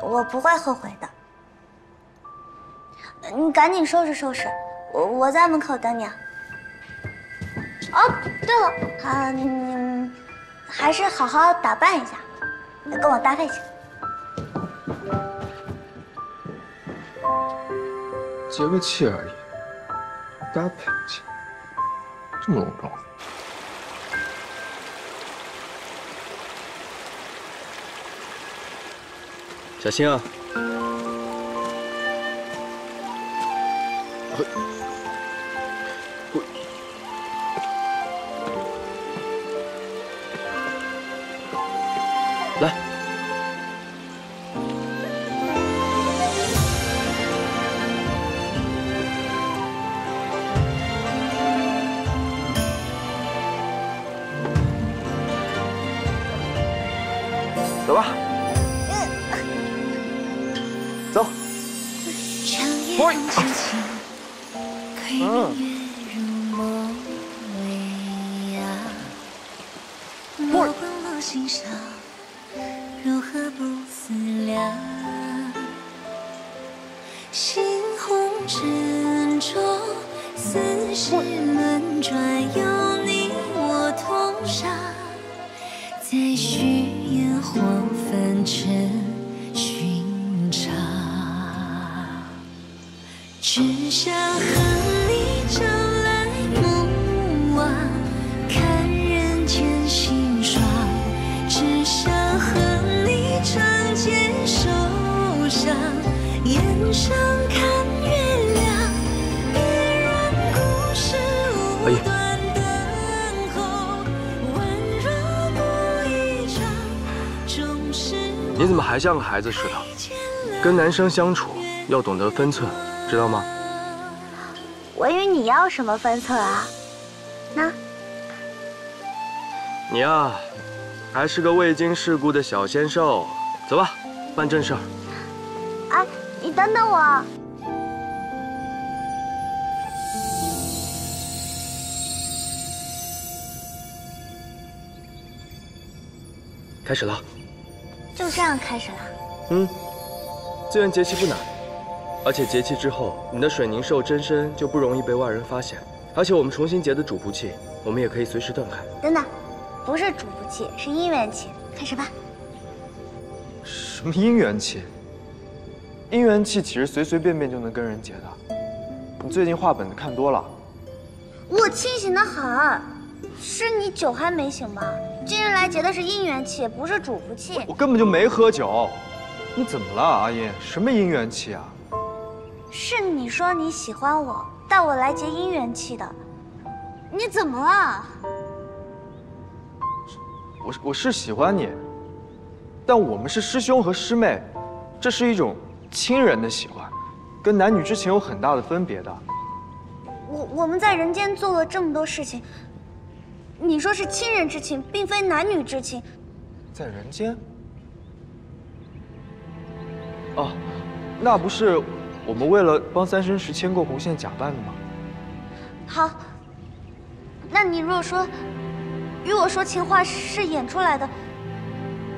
我不会后悔的。你赶紧收拾收拾，我我在门口等你。啊。哦，对了，啊，你还是好好打扮一下，跟我搭配一下。结个气而已，搭配一下。这么隆重，小心啊！孩子似的？跟男生相处要懂得分寸，知道吗？我与你要什么分寸啊？那，你呀，还是个未经世故的小鲜肉。走吧，办正事儿。哎，你等等我。开始了。就这样开始了。嗯，自愿节气不难，而且节气之后，你的水凝兽真身就不容易被外人发现。而且我们重新结的主仆契，我们也可以随时断开。等等，不是主仆契，是姻缘契。开始吧。什么姻缘契？姻缘契岂是随随便便就能跟人结的？你最近话本子看多了。我清醒的很，是你酒还没醒吧？今日来结的是姻缘契，不是主仆契。我根本就没喝酒，你怎么了，阿音？什么姻缘气啊？是你说你喜欢我，带我来结姻缘气的。你怎么了？我我是喜欢你，但我们是师兄和师妹，这是一种亲人的喜欢，跟男女之情有很大的分别的。我我们在人间做了这么多事情。你说是亲人之情，并非男女之情。在人间？哦，那不是我们为了帮三生石牵过红线假扮的吗？好，那你如果说与我说情话是演出来的，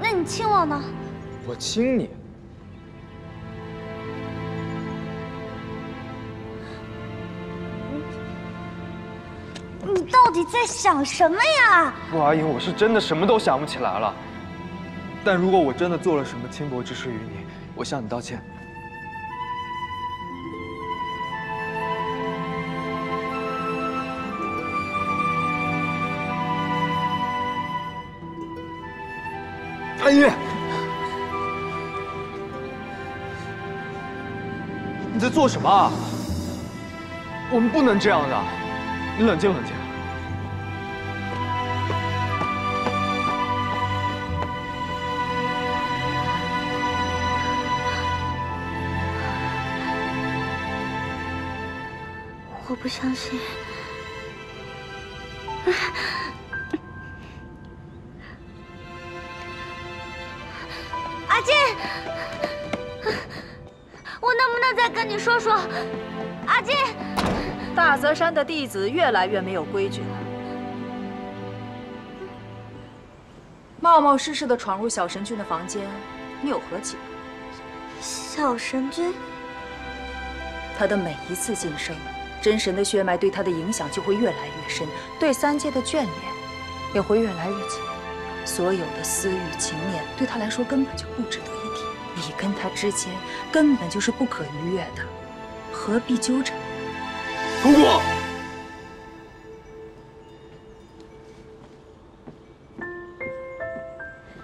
那你亲我呢？我亲你？你到底在想什么呀？陆，阿英，我是真的什么都想不起来了。但如果我真的做了什么轻薄之事于你，我向你道歉。阿姨，你在做什么啊？我们不能这样的，你冷静冷静。不相信。阿金，我能不能再跟你说说？阿金，大泽山的弟子越来越没有规矩了，冒冒失失的闯入小神君的房间，你有何企图？小神君，他的每一次晋升，真神的血脉对他的影响就会越来越深，对三界的眷恋也会越来越紧。所有的私欲情念对他来说根本就不值得一提，你跟他之间根本就是不可逾越的，何必纠缠？姑姑，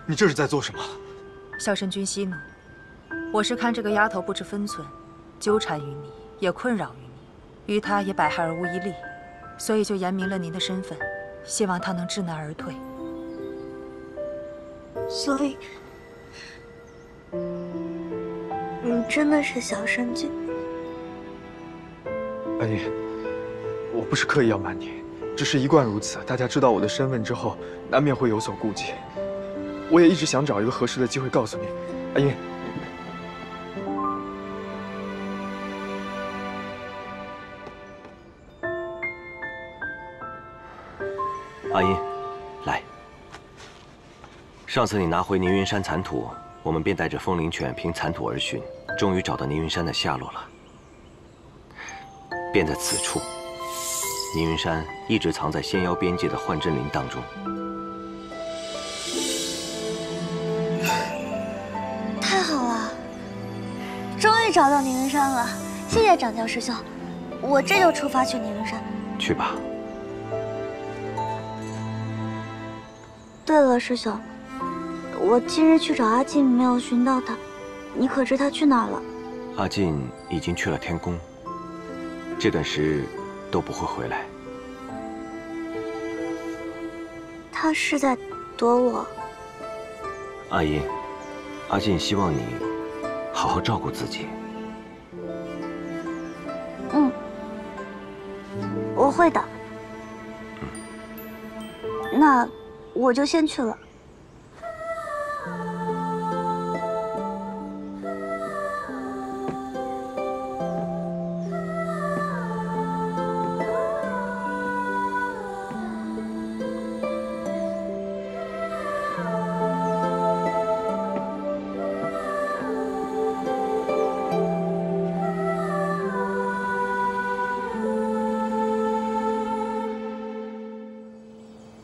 你这是在做什么？小神君息怒，我是看这个丫头不知分寸，纠缠于你，也困扰于你，于他也百害而无一利，所以就言明了您的身份，希望他能知难而退。所以，你真的是小神君？阿英，我不是刻意要瞒你，只是一贯如此。大家知道我的身份之后，难免会有所顾忌。我也一直想找一个合适的机会告诉你，阿英。阿音，来。上次你拿回宁云山残土，我们便带着风铃犬凭残土而寻，终于找到宁云山的下落了。便在此处，宁云山一直藏在仙妖边界的幻真林当中。太好了，终于找到宁云山了！谢谢掌教师兄，我这就出发去宁云山。去吧。对了，师兄，我今日去找阿进，没有寻到他，你可知他去哪儿了？阿进已经去了天宫，这段时日都不会回来。他是在躲我。阿英，阿进希望你好好照顾自己。嗯，我会的。那我就先去了。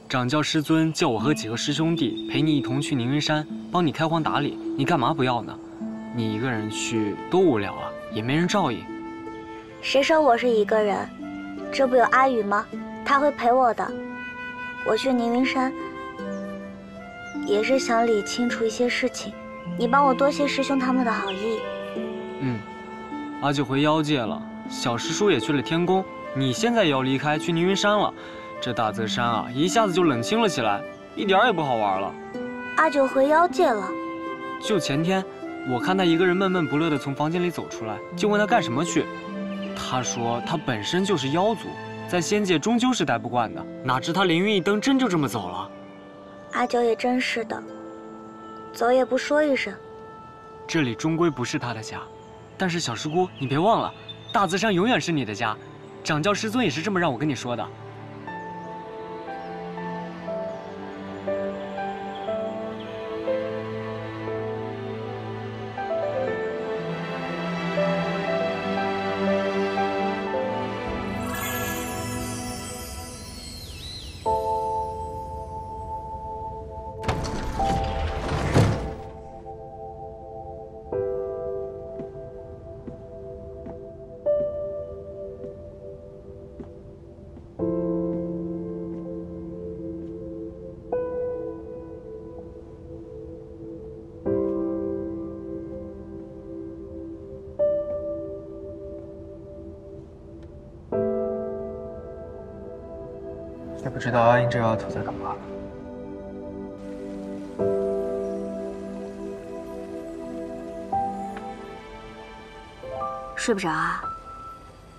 掌教师尊叫我和几个师兄弟陪你一同去宁云山，帮你开荒打理。你干嘛不要呢？你一个人去多无聊啊，也没人照应。谁说我是一个人？这不有阿宇吗？他会陪我的。我去宁云山也是想理清楚一些事情，你帮我多谢师兄他们的好意。嗯，阿九回妖界了，小师叔也去了天宫，你现在也要离开去宁云山了。这大泽山啊，一下子就冷清了起来，一点也不好玩了。阿九回妖界了。就前天，我看他一个人闷闷不乐地从房间里走出来，就问他干什么去。他说他本身就是妖族，在仙界终究是待不惯的。哪知他凌云一蹬，真就这么走了。阿九也真是的，走也不说一声。这里终归不是他的家，但是小师姑，你别忘了，大泽山永远是你的家。掌教师尊也是这么让我跟你说的。知道阿英这丫头在干嘛。睡不着啊？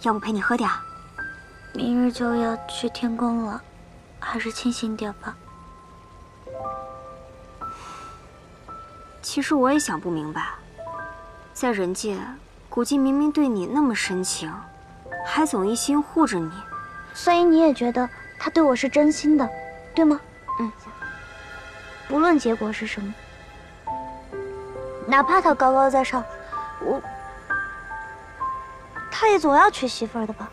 要不陪你喝点？明日就要去天宫了，还是清醒点吧。其实我也想不明白，在人界，古静明明对你那么深情，还总一心护着你，所以你也觉得他对我是真心的，对吗？嗯。不论结果是什么，哪怕他高高在上，我，他也总要娶媳妇儿的吧。